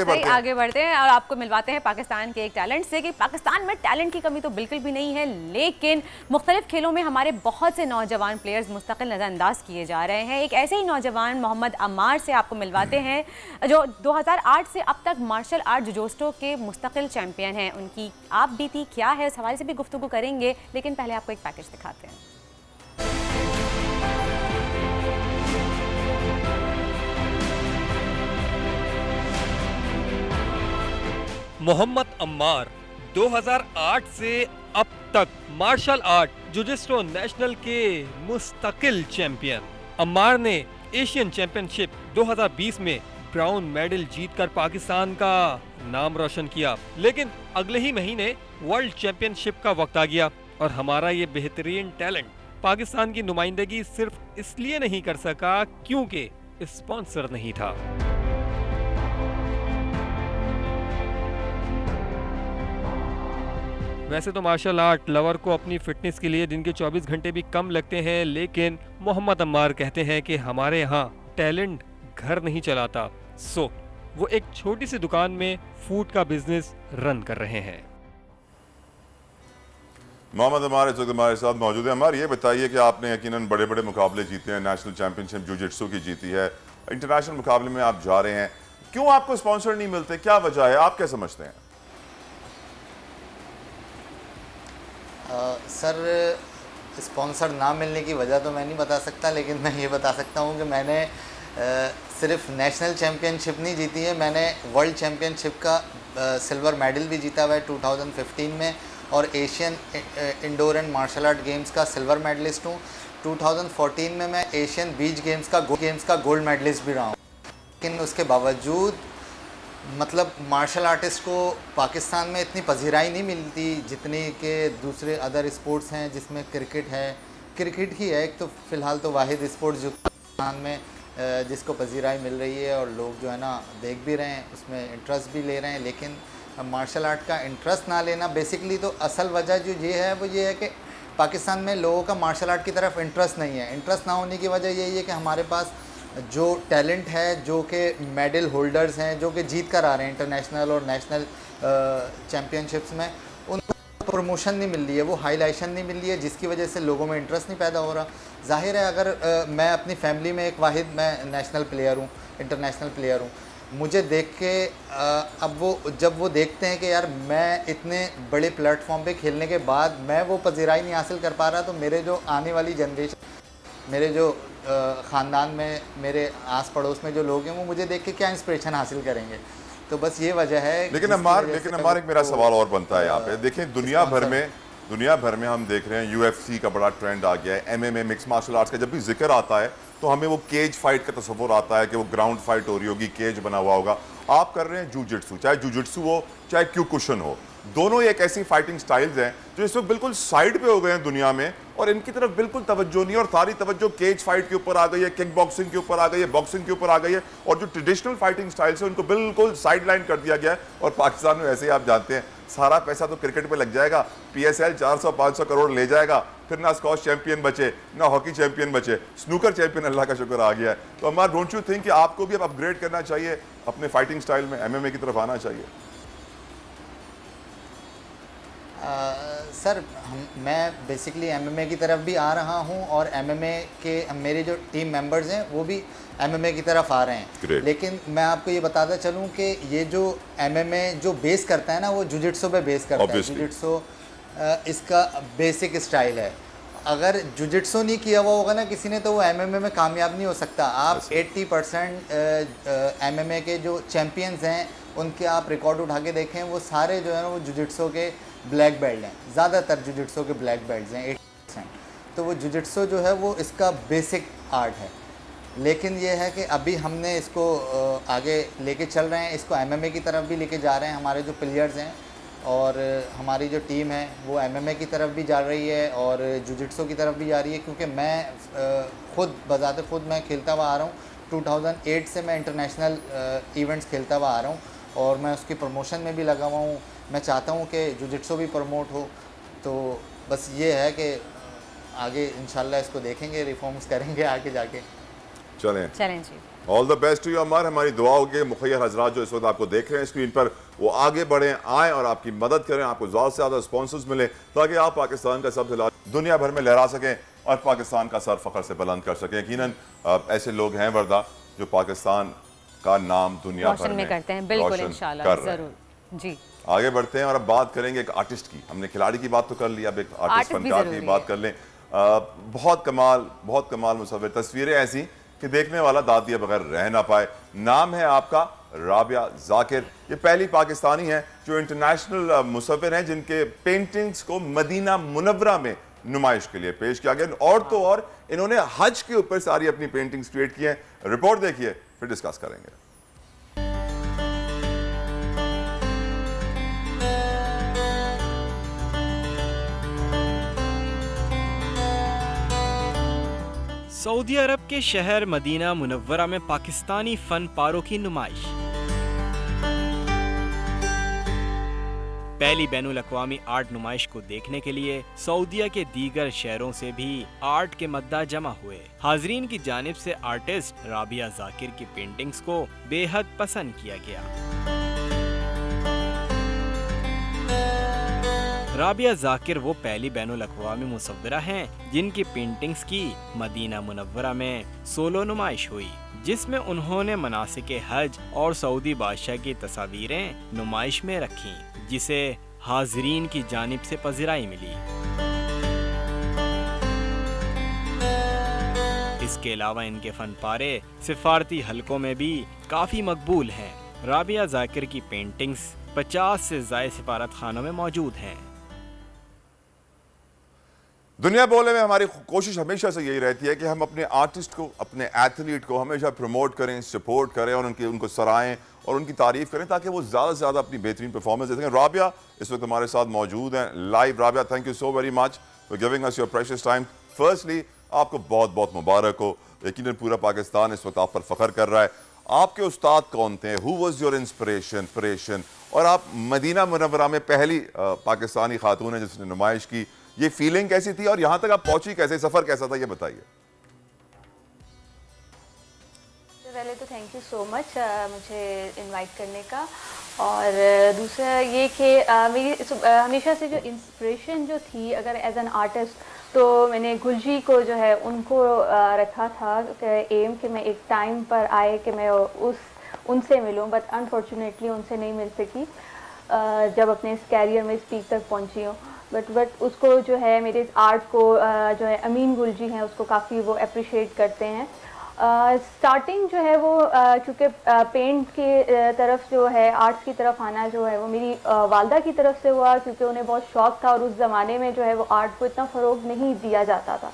सही आगे बढ़ते हैं और आपको मिलवाते हैं पाकिस्तान के एक टैलेंट से कि पाकिस्तान में टैलेंट की कमी तो बिल्कुल भी नहीं है लेकिन मुख्तलिफ़ खेलों में हमारे बहुत से नौजवान प्लेयर्स मुस्तकिल नज़रअंदाज किए जा रहे हैं। एक ऐसे ही नौजवान मोहम्मद अमार से आपको मिलवाते हैं जो 2008 से अब तक मार्शल आर्ट जोस्टो के मुस्तकिल चैम्पियन हैं। उनकी आप बीती क्या है? उस हवाले से भी गुफ्तु करेंगे लेकिन पहले आपको एक पैकेज दिखाते हैं। मोहम्मद अम्मार 2008 से अब तक मार्शल आर्ट जुजिस्टो नेशनल के मुस्तकिल चैंपियन। अम्मार ने एशियन चैंपियनशिप 2020 में ब्राउन मेडल जीतकर पाकिस्तान का नाम रोशन किया, लेकिन अगले ही महीने वर्ल्ड चैंपियनशिप का वक्त आ गया और हमारा ये बेहतरीन टैलेंट पाकिस्तान की नुमाइंदगी सिर्फ़ इसलिए नहीं कर सका क्योंकि स्पॉन्सर नहीं था। वैसे तो मार्शल आर्ट लवर को अपनी फिटनेस के लिए दिन के 24 घंटे भी कम लगते हैं, लेकिन मोहम्मद अम्मार कहते हैं कि हमारे यहाँ टैलेंट घर नहीं चलाता। सो वो एक छोटी सी दुकान में फ़ूड का बिज़नेस रन कर रहे हैं। मोहम्मद अमार इस वक्त हमारे साथ मौजूद है। हमारे ये बताइए कि आपने यकीनन बड़े बड़े मुकाबले जीते हैं। नेशनल चैंपियनशिप जूजिट्सू की जीती है। इंटरनेशनल मुकाबले में आप जा रहे हैं। क्यों आपको स्पॉन्सर नहीं मिलते? क्या वजह है? आप क्या समझते हैं? सर स्पॉन्सर ना मिलने की वजह तो मैं नहीं बता सकता, लेकिन मैं ये बता सकता हूँ कि मैंने सिर्फ़ नेशनल चैम्पियनशिप नहीं जीती है, मैंने वर्ल्ड चैम्पियनशिप का सिल्वर मेडल भी जीता हुआ है 2015 में, और Asian indoor and martial art games का सिल्वर मेडलिस्ट हूँ। 2014 में मैं एशियन बीच गेम्स का गेम्स का गोल्ड मेडलिस्ट भी रहा हूँ। लेकिन उसके बावजूद मतलब मार्शल आर्टिस्ट को पाकिस्तान में इतनी पजीराई नहीं मिलती जितनी के दूसरे अदर स्पोर्ट्स हैं जिसमें क्रिकेट है। क्रिकेट ही है, एक तो फ़िलहाल तो वाहिद स्पोर्ट्स जो पाकिस्तान में जिसको पजीराई मिल रही है और लोग जो है ना देख भी रहे हैं, उसमें इंटरेस्ट भी ले रहे हैं, लेकिन मार्शल आर्ट का इंटरेस्ट ना लेना बेसिकली तो असल वजह जो ये है, वो ये है कि पाकिस्तान में लोगों का मार्शल आर्ट की तरफ़ इंटरेस्ट नहीं है। इंटरेस्ट ना होने की वजह यही है कि हमारे पास जो टैलेंट है जो कि मेडल होल्डर्स हैं जो कि जीत कर आ रहे हैं इंटरनेशनल और नेशनल चैम्पियनशिप्स में उनको प्रमोशन नहीं मिल रही है वो हाईलाइशन नहीं मिल रही है जिसकी वजह से लोगों में इंटरेस्ट नहीं पैदा हो रहा। ज़ाहिर है अगर आ, मैं अपनी फैमिली में एक वाहिद मैं नेशनल प्लेयर हूँ इंटरनेशनल प्लेयर हूँ मुझे देख के अब वो जब वो देखते हैं कि यार मैं इतने बड़े प्लेटफॉर्म पे खेलने के बाद मैं वो पजीराई नहीं हासिल कर पा रहा तो मेरे जो आने वाली जनरेशन मेरे जो ख़ानदान में मेरे आस पड़ोस में जो लोग हैं वो मुझे देख के क्या इंस्पिरेशन हासिल करेंगे? तो बस ये वजह है लेकिन हमार लेकिन हमारे एक मेरा सवाल और बनता है यहाँ पे। देखें दुनिया भर में दुनिया भर में हम देख रहे हैं यूएफसी का बड़ा ट्रेंड आ गया है एमएमए मिक्स मार्शल आर्ट्स का जब भी ज़िक्र आता है तो हमें वो केज फाइट का तस्वुर आता है कि वो ग्राउंड फाइट हो रही होगी केज बना हुआ होगा। आप कर रहे हैं जूजिट्सू चाहे जूजिट्सू हो चाहे क्यू कुशन हो। दोनों एक ऐसी फाइटिंग स्टाइल्स हैं, जो इस वक्त बिल्कुल साइड पे हो गए हैं दुनिया में, और इनकी तरफ़ बिल्कुल तवज्जो नहीं और सारी तवज्जो केज फाइट के ऊपर आ गई है किक बॉक्सिंग के ऊपर आ गई है बॉक्सिंग के ऊपर आ गई है, और जो ट्रेडिशनल फाइटिंग स्टाइल्स है, उनको बिल्कुल साइड लाइन कर दिया गया है, और पाकिस्तान में वैसे ही आप जानते हैं, सारा पैसा तो क्रिकेट पे लग जाएगा पी एस एल चार सौ, पाँच सौ करोड़ ले जाएगा, फिर ना स्कॉश चैंपियन बचे, ना हॉकी चैंपियन बचे स्नूकर चैंपियन अल्लाह का शुक्र आ गया है। तो हमारा डोंट यू थिंक कि आपको भी अब अपग्रेड करना चाहिए, अपने फाइटिंग स्टाइल में एमएमए की तरफ़ आना चाहिए? सर हम मैं बेसिकली एमएमए की तरफ़ भी आ रहा हूँ और एमएमए के मेरे जो टीम मेंबर्स हैं वो भी एमएमए की तरफ़ आ रहे हैं। Great. लेकिन मैं आपको ये बताता चलूँ कि ये जो एमएमए जो बेस करता है ना वो जुजिट्सो पे बेस करता Obviously. है जुजिट्सो इसका बेसिक स्टाइल है। अगर जुजिट्सो नहीं किया हुआ होगा ना किसी ने तो वो एमएमए में कामयाब नहीं हो सकता। आप 80 परसेंट एम के जो चैम्पियंस हैं उनके आप रिकॉर्ड उठा के देखें वो सारे जो है ना वो जुजिट्सो के ब्लैक बेल्ट हैं। ज़्यादातर जुजिट्सो के ब्लैक बेल्ट हैं एट परसेंट तो वो जुजिट्सो जो है, वो इसका बेसिक आर्ट है। लेकिन ये है कि अभी हमने इसको आगे लेके चल रहे हैं। इसको एमएमए की तरफ़ भी लेके जा रहे हैं हमारे जो प्लेयर्स हैं। और हमारी जो टीम है, वो एमएमए की तरफ़ भी जा रही है और जुजिट्सो की तरफ़ भी जा रही है। क्योंकि मैं ख़ुद, बजात ख़ुद मैं खेलता हुआ आ रहा हूँ। 2008 से मैं इंटरनेशनल इवेंट्स खेलता हुआ आ रहा हूँ। और मैं उसकी प्रमोशन में भी लगा हुआ हूँ। मैं चाहता हूँ कि जुजिट्सो भी प्रमोट हो। तो बस ये है कि आगे इंशाल्लाह इसको देखेंगे रिफॉर्म्स करेंगे आगे जाके। चलें। चलें जी। All the best to you Amar. हमारी दुआ होगी मुखैर हजरात जो इस वक्त आपको देख रहे हैं स्क्रीन पर वो आगे बढ़ें आए और आपकी मदद करें आपको ज़्यादा से ज़्यादा स्पॉन्सर्स मिले ताकि आप पाकिस्तान का सबसे दुनिया भर में लहरा सकें और पाकिस्तान का सर फ़ख्र से बुलंद कर सकें। यकीन ऐसे लोग हैं वर्दा जो पाकिस्तान का नाम दुनिया भर में करते हैं। बिल्कुल ज़रूर। जी। आगे बढ़ते हैं और अब बात करेंगे एक आर्टिस्ट की। हमने खिलाड़ी की बात तो कर ली अब एक आर्टिस्ट फनकार की बात कर लें। बहुत कमाल बहुत कमाल मुसवर तस्वीरें ऐसी कि देखने वाला दाद दिए बगैर रह ना पाए। नाम है आपका राबिया जाकिर। ये पहली पाकिस्तानी है जो इंटरनेशनल मुसविर हैं जिनके पेंटिंग्स को मदीना मुनवरा में नुमाइश के लिए पेश किया गया। और तो और इन्होंने हज के ऊपर सारी अपनी पेंटिंग्स क्रिएट की हैं। रिपोर्ट देखिए फिर डिस्कस करेंगे। सऊदी अरब के शहर मदीना मुनव्वरा में पाकिस्तानी फन पारों की नुमाइश। पहली बैन अवी आर्ट नुमाइश को देखने के लिए सऊदिया के दीगर शहरों से भी आर्ट के मद्दा जमा हुए। हाजरीन की जानब से आर्टिस्ट राबिया जाकिर की पेंटिंग्स को बेहद पसंद किया गया। राबिया जाकिर वो पहली बैन अवी मुसवरा हैं, जिनकी पेंटिंग्स की मदीना मुनवरा में सोलो नुमाइश हुई, जिसमें उन्होंने मनासिक हज और सऊदी बादशाह की तस्वीरें नुमाइश में रखी, जिसे हाजरीन की जानब से पजराई मिली। इसके अलावा इनके फन पारे सिफारती हलकों में भी काफ़ी मकबूल हैं। राबिया जाकिर की पेंटिंग्स 50 से जायद सिफारत खानों में मौजूद हैं। दुनिया बोले में हमारी कोशिश हमेशा से यही रहती है कि हम अपने आर्टिस्ट को, अपने एथलीट को हमेशा प्रमोट करें, सपोर्ट करें और उनकी, उनको सराएँ और उनकी तारीफ़ करें ताकि वो ज़्यादा से ज़्यादा अपनी बेहतरीन परफॉर्मेंस दे सकें। राबिया इस वक्त हमारे साथ मौजूद हैं live Rabia thank you so very much for giving us your precious time firstly आपको बहुत बहुत मुबारक हो। यकीन पूरा पाकिस्तान इस वक्त आप पर फख्र कर रहा है। आपके उस्ताद कौन थे? हु वॉज़ योर इंस्परेशन परेशन और आप मदीना मुनवरा में पहली पाकिस्तानी खातून है जिसने नुमाइश की। ये फीलिंग कैसी थी और यहाँ तक आप पहुँची कैसे? सफ़र कैसा था, ये बताइए। पहले तो थैंक यू सो मच मुझे इनवाइट करने का। और दूसरा ये कि मेरी हमेशा से जो इंस्पिरेशन जो थी, अगर एज एन आर्टिस्ट तो मैंने गुलजी को जो है, उनको रखा था एम कि मैं एक टाइम पर आए कि मैं उस, उनसे मिलूं। बट अनफॉर्चुनेटली उनसे नहीं मिल सकी जब अपने इस कैरियर में स्पीक तक पहुँची हूँ। बट बट उसको जो है, मेरे आर्ट को जो है अमीन गुलजी हैं, उसको काफ़ी वो अप्रिशिएट करते हैं। स्टार्टिंग जो है वो चूँकि पेंट की तरफ़ जो है आर्ट्स की तरफ़ आना जो है वो मेरी वालदा की तरफ़ से हुआ, क्योंकि उन्हें बहुत शौक था और उस ज़माने में जो है वो आर्ट को इतना फ़रोग नहीं दिया जाता था।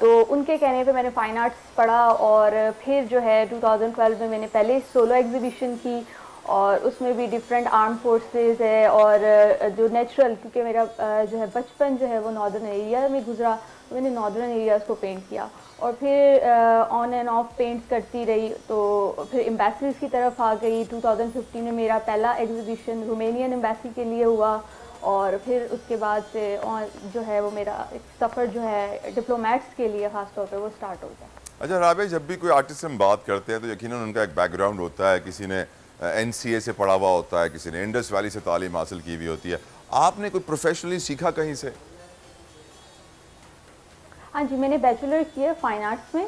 तो उनके कहने पे मैंने फ़ाइन आर्ट्स पढ़ा और फिर जो है 2012 में मैंने पहले सोलो एग्ज़िबिशन की और उसमें भी डिफरेंट आर्म फोर्सेस है और जो नेचुरल क्योंकि मेरा जो है बचपन जो है वो नॉर्दर्न एरिया में गुजरा तो मैंने नॉर्दर्न एरियाज़ को पेंट किया। और फिर ऑन एंड ऑफ़ पेंट करती रही तो फिर एम्बेसीज की तरफ़ आ गई। 2015 में मेरा पहला एग्जीबिशन रोमेनियन एम्बेसी के लिए हुआ और फिर उसके बाद से और जो है वो मेरा एक सफ़र जो है डिप्लोमेट्स के लिए ख़ास तौर पर वो स्टार्ट हो गया। अच्छा राबे जब भी कोई आर्टिस्ट से हम बात करते हैं तो यकीन उनका एक बैकग्राउंड होता है, किसी ने एन सी ए से पढ़ा हुआ होता है, किसी ने इंडस वैली से तालीम हासिल की हुई होती है। आपने कोई प्रोफेशनली सीखा कहीं से? हाँ जी, मैंने बैचलर किया फाइन आर्ट्स में।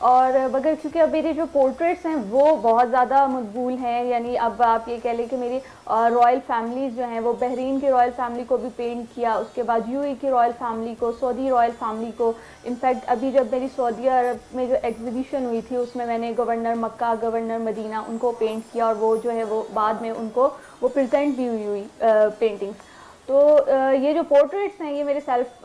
और, मगर क्योंकि अब मेरे जो पोर्ट्रेट्स हैं, वो बहुत ज़्यादा मकबूल हैं। यानी अब आप ये कह लें कि मेरी रॉयल फैमिली जो हैं, वो बहरीन की रॉयल फैमिली को भी पेंट किया, उसके बाद यूएई की रॉयल फैमिली को सऊदी रॉयल फैमिली को। इनफैक्ट अभी जब मेरी सऊदी अरब में जो एग्जीबिशन हुई थी, उसमें मैंने गवर्नर मक्का गवर्नर मदीना उनको पेंट किया और वो जो है, वो बाद में उनको, वो प्रजेंट भी हुई हुई पेंटिंग्स तो ये जो पोर्ट्रेट्स हैं ये मेरे सेल्फ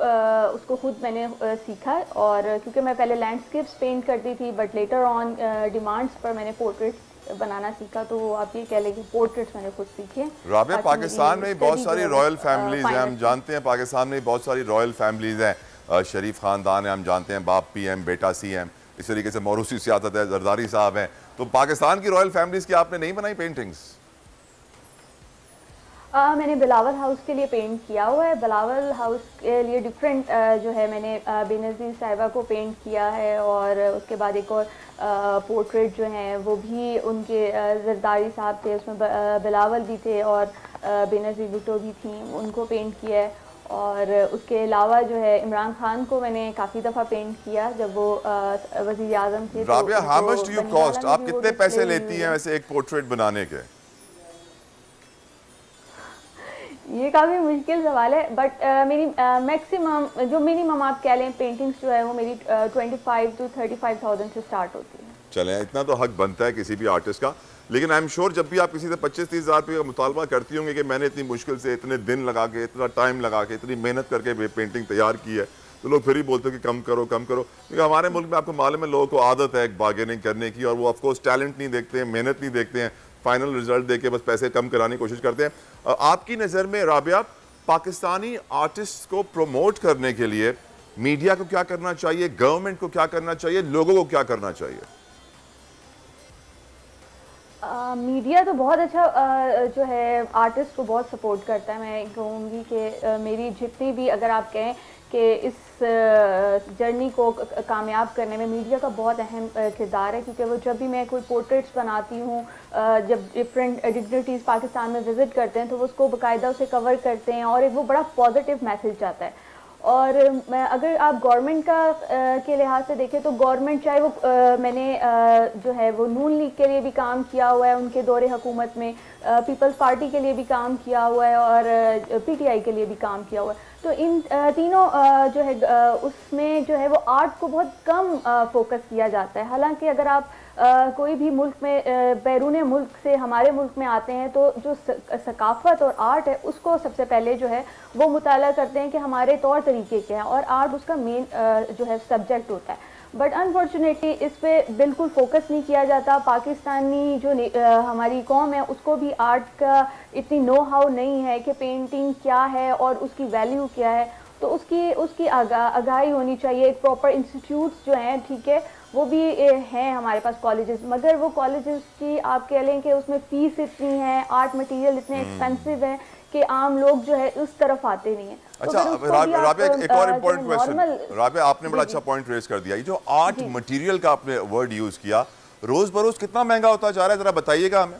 उसको खुद मैंने सीखा और क्योंकि मैं पहले लैंडस्केप्स पेंट करती थी बट लेटर ऑन डिमांड्स पर मैंने पोर्ट्रेट्स बनाना सीखा तो आप ये कह लें कि पोर्ट्रेट्स मैंने खुद सीखे। राबे पाकिस्तान में बहुत सारी रॉयल फैमिलीज़ हैं हम जानते हैं पाकिस्तान में बहुत सारी रॉयल फैमिलीज़ हैं। शरीफ ख़ानदान है हम जानते हैं बाप पी एम बेटा सी एम इस तरीके से मौरूसी सियासत है जरदारी साहब हैं। तो पाकिस्तान की रॉयल फैमिलीज़ की आपने नहीं बनाई पेंटिंग्स आ, मैंने बिलावल हाउस के लिए पेंट किया हुआ है। बिलावल हाउस के लिए डिफरेंट जो है मैंने बेनज़ीर साहिबा को पेंट किया है और उसके बाद एक और पोर्ट्रेट जो हैं वो भी उनके जरदारी साहब थे उसमें बिलावल भी थे और बेनज़ीर भुट्टो भी थी उनको पेंट किया है। और उसके अलावा जो है इमरान खान को मैंने काफ़ी दफ़ा पेंट किया जब वो वज़ी अजम थे तो Rabia how much do you cost आप कितने पैसे लेती हैं वैसे एक पोर्ट्रेट बनाने के? ये काफ़ी मुश्किल सवाल है बट uh, मेरी मैक्सिमम uh, जो मिनिमम आप कह लें पेंटिंग्स जो है वो मेरी twenty five to thirty five thousand से स्टार्ट होती है। चलें इतना तो हक बनता है किसी भी आर्टिस्ट का लेकिन आई एम श्योर जब भी आप किसी से पच्चीस तीस हज़ार रुपये का मुतालबा करती होंगे कि मैंने इतनी मुश्किल से इतने दिन लगा के इतना टाइम लगा के इतनी मेहनत करके पेंटिंग तैयार की है तो लोग फिर ही बोलते हो कि कम करो कम करो। क्योंकि हमारे मुल्क में आपको मालूम है लोगों को आदत है बार्गेनिंग करने की और वो ऑफकोर्स टैलेंट नहीं देखते हैं मेहनत नहीं देखते हैं फाइनल रिज़ल्ट दे के बस पैसे कम कराने की कोशिश करते हैं। आपकी नज़र में राबिया पाकिस्तानी आर्टिस्ट को प्रमोट करने के लिए मीडिया को क्या करना चाहिए गवर्नमेंट को क्या करना चाहिए लोगों को क्या करना चाहिए? मीडिया तो बहुत अच्छा आ, जो है आर्टिस्ट को बहुत सपोर्ट करता है। मैं कहूँगी कि मेरी जितनी भी अगर आप कहें कि इस जर्नी को कामयाब करने में मीडिया का बहुत अहम किरदार है, क्योंकि वो जब भी मैं कोई पोर्ट्रेट्स बनाती हूँ जब डिफरेंट डिग्निटीज़ पाकिस्तान में विज़िट करते हैं तो वो उसको बाकायदा उसे कवर करते हैं और एक वो बड़ा पॉजिटिव मैसेज जाता है। और अगर आप गवर्नमेंट का आ, के लिहाज से देखें तो गवर्नमेंट चाहे वो आ, मैंने आ, जो है वो नून लीग के लिए भी काम किया हुआ है उनके दौरे हुकूमत में पीपल्स पार्टी के लिए भी काम किया हुआ है और पीटीआई के लिए भी काम किया हुआ है। तो इन तीनों जो है उसमें जो है वो आर्ट को बहुत कम फोकस किया जाता है। हालाँकि अगर आप कोई भी मुल्क में बैरून मुल्क से हमारे मुल्क में आते हैं तो जो सकाफ़त और आर्ट है उसको सबसे पहले जो है वो मुताल करते हैं कि हमारे तौर तरीके क्या हैं और आर्ट उसका मेन जो है सब्जेक्ट होता है। बट अनफॉर्चुनेटली इस पर बिल्कुल फोकस नहीं किया जाता। पाकिस्तानी जो आ, हमारी कौम है उसको भी आर्ट का इतनी नो हाउ नहीं है कि पेंटिंग क्या है और उसकी वैल्यू क्या है। तो उसकी उसकी आगा आगाही होनी चाहिए। प्रॉपर इंस्टीट्यूट्स जो हैं ठीक है वो भी हैं हमारे पास कॉलेजेस मगर वो कॉलेजेस की आप कह लें कि उसमें फ़ीस इतनी है आर्ट मटेरियल इतने एक्सपेंसिव हम्म। है कि आम लोग जो है उस तरफ़ आते नहीं है। तो अच्छा राबे एक एक और इम्पोर्टेंट क्वेश्चन राबे आपने बड़ा अच्छा पॉइंट रेज कर दिया। ये जो आर्ट मटेरियल का आपने वर्ड यूज़ किया रोज बरोज कितना महँगा होता जा रहा है जरा बताइएगा हमें।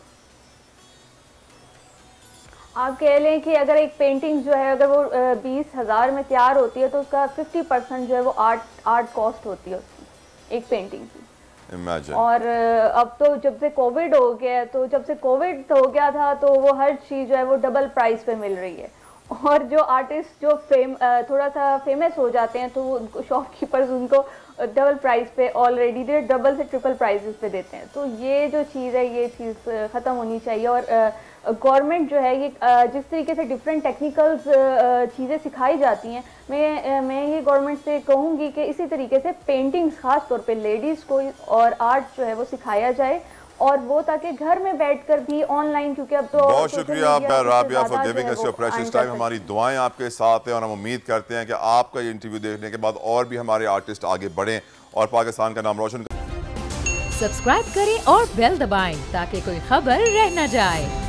आप कह लें कि अगर एक पेंटिंग जो है अगर वो बीस हज़ार में तैयार होती है तो उसका फिफ्टी परसेंट जो है वो आर्ट आर्ट कॉस्ट होती है। एक पेंटिंग की Imagine. और अब तो जब से कोविड हो गया तो जब से कोविड हो गया था तो वो हर चीज़ जो है वो डबल प्राइस पे मिल रही है। और जो आर्टिस्ट जो फेम थोड़ा सा फ़ेमस हो जाते हैं तो उनको शॉपकीपर्स उनको डबल प्राइस पे ऑलरेडी दे डबल से ट्रिपल प्राइसेस पे देते हैं। तो ये जो चीज़ है ये चीज़ ख़त्म होनी चाहिए। और गवर्नमेंट जो है ये जिस तरीके से डिफरेंट टेक्निकल्स चीज़ें सिखाई जाती हैं मैं मैं ये गवर्नमेंट से कहूँगी कि इसी तरीके से पेंटिंग्स ख़ास तौर पे लेडीज़ को और आर्ट जो है वो सिखाया जाए और वो ताकि घर में बैठकर भी ऑनलाइन क्योंकि अब तो बहुत शुक्रिया Rabia for giving us your precious time हमारी दुआएँ आपके साथ हैं और हम उम्मीद करते हैं कि आपका ये इंटरव्यू देखने के बाद और भी हमारे आर्टिस्ट आगे बढ़ें और पाकिस्तान का नाम रोशन करें। सब्सक्राइब करें और बेल दबाएँ ताकि कोई खबर रह न जाए।